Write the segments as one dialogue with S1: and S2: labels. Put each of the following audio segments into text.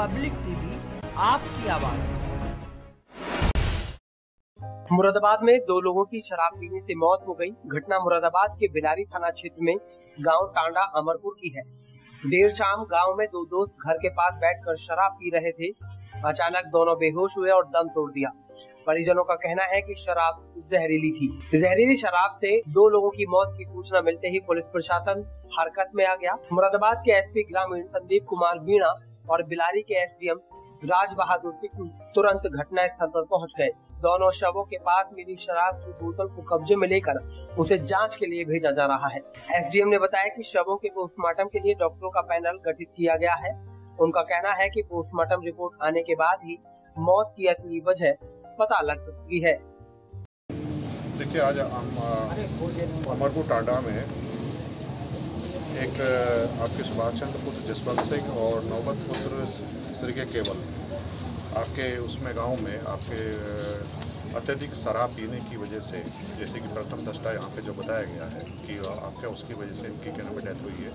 S1: Public TV, आपकी आवाज़।
S2: मुरादाबाद में दो लोगों की शराब पीने से मौत हो गई। घटना मुरादाबाद के बिलारी थाना क्षेत्र में गाँव टांडा, अमरपुर की है। देर शाम गाँव में दो दोस्त घर के पास बैठकर शराब पी रहे थे। अचानक दोनों बेहोश हुए और दम तोड़ दिया। परिजनों का कहना है कि शराब जहरीली थी। जहरीली शराब से दो लोगों की मौत की सूचना मिलते ही पुलिस प्रशासन हरकत में आ गया। मुरादाबाद के एसपी ग्रामीण संदीप कुमार मीणा और बिलारी के एसडीएम राज बहादुर सिंह तुरंत घटना स्थल पर पहुँच गए। दोनों शवों के पास मिली शराब की बोतल को कब्जे में लेकर उसे जाँच के लिए भेजा जा रहा है। एसडीएम ने बताया कि शवों के पोस्टमार्टम के लिए डॉक्टरों का पैनल गठित किया गया है। उनका कहना है कि पोस्टमार्टम रिपोर्ट आने के बाद ही मौत की असली वजह पता लग सकती है।
S3: देखिए, आज अमरपुर टांडा में एक आपके सुभाष चंद्र पुत्र जसवंत सिंह और नौबत पुत्र श्री केवल। आपके उसमें गाँव में आपके अत्यधिक शराब पीने की वजह से जैसे कि प्रथम दृष्टा यहाँ पे जो बताया गया है कि आपका उसकी वजह से इनकी कहने में डेथ हुई है।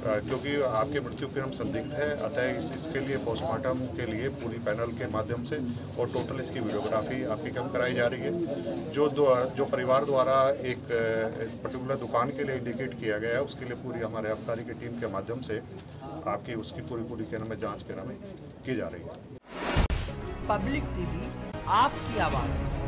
S3: क्योंकि आपके मृत्यु के हम संदिग्ध है अतः इस, इसके लिए पोस्टमार्टम के लिए पूरी पैनल के माध्यम से और टोटल इसकी वीडियोग्राफी आपकी कम कराई जा रही है। जो जो परिवार द्वारा एक पर्टिकुलर दुकान के लिए इंडिकेट किया गया है उसके लिए पूरी हमारे आबकारी की टीम के माध्यम से आपकी उसकी पूरी पूरी कहने में जाँच कहने में की जा रही है।
S1: पब्लिक टीवी आपकी आवाज़।